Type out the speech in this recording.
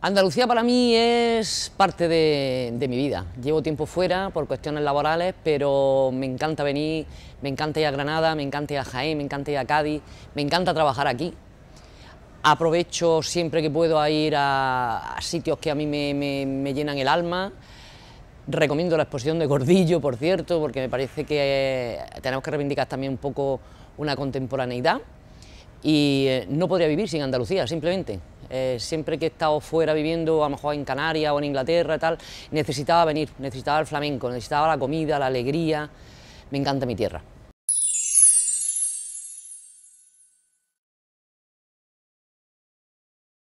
Andalucía para mí es parte de, mi vida. Llevo tiempo fuera por cuestiones laborales, pero me encanta venir, me encanta ir a Granada, me encanta ir a Jaén, me encanta ir a Cádiz, me encanta trabajar aquí. Aprovecho siempre que puedo a ir a, sitios que a mí me, llenan el alma. Recomiendo la exposición de Gordillo, por cierto, porque me parece que tenemos que reivindicar también un poco una contemporaneidad y eh, no podría vivir sin Andalucía, simplemente. Eh, siempre que he estado fuera viviendo, a lo mejor en Canarias o en Inglaterra, tal, necesitaba venir, necesitaba el flamenco, necesitaba la comida, la alegría. Me encanta mi tierra.